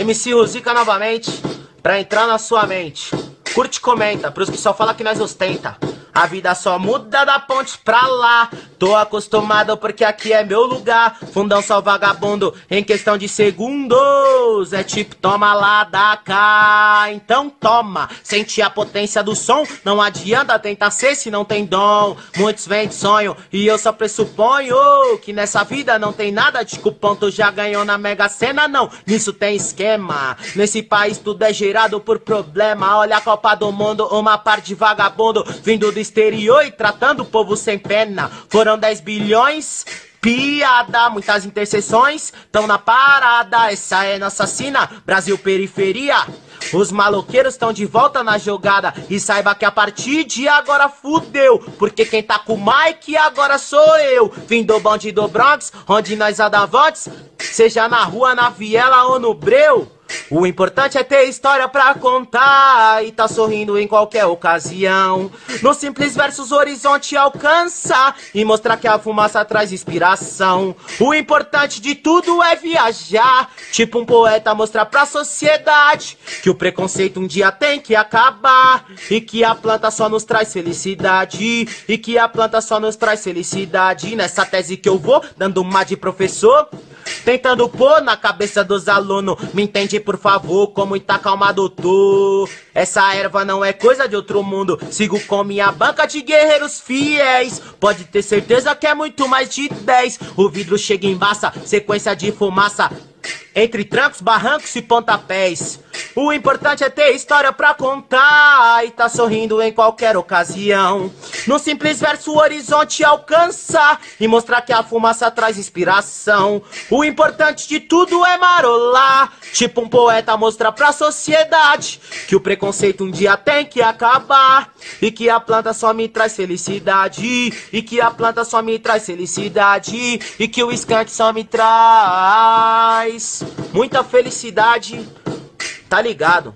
MC Rosica novamente, pra entrar na sua mente. Curte e comenta, pros que só fala que nós ostenta. A vida só muda da ponte pra lá. Tô acostumado porque aqui é meu lugar. Fundão só vagabundo em questão de segundos. É tipo, toma lá da cá. Então toma, sente a potência do som. Não adianta tentar ser se não tem dom. Muitos vêm de sonho e eu só pressuponho que nessa vida não tem nada de cupom. Tu já ganhou na Mega Sena, não. Nisso tem esquema. Nesse país tudo é gerado por problema. Olha a Copa do Mundo, uma parte de vagabundo vindo do exterior e tratando o povo sem pena. Foram 10 bilhões. Piada, muitas interseções, tão na parada, essa é nossa sina, Brasil periferia. Os maloqueiros estão de volta na jogada e saiba que a partir de agora fudeu, porque quem tá com o Mike agora sou eu. Vim do bonde do Bronx, onde nós adavantes, seja na rua, na viela ou no breu. O importante é ter história pra contar e tá sorrindo em qualquer ocasião. No simples versos, o horizonte alcança e mostrar que a fumaça traz inspiração. O importante de tudo é viajar, tipo um poeta mostrar pra sociedade que o preconceito um dia tem que acabar e que a planta só nos traz felicidade e que a planta só nos traz felicidade. Nessa tese que eu vou dando uma de professor. Tentando pôr na cabeça dos alunos. Me entende por favor, como tá calmado tô Essa erva não é coisa de outro mundo. Sigo com minha banca de guerreiros fiéis. Pode ter certeza que é muito mais de 10 O vidro chega em massa, sequência de fumaça. Entre trancos, barrancos e pontapés. O importante é ter história pra contar e tá sorrindo em qualquer ocasião. No simples verso, o horizonte alcança e mostrar que a fumaça traz inspiração. O importante de tudo é marolar, tipo um poeta mostrar pra sociedade que o preconceito um dia tem que acabar e que a planta só me traz felicidade e que a planta só me traz felicidade e que o skunk só me traz muita felicidade. Tá ligado?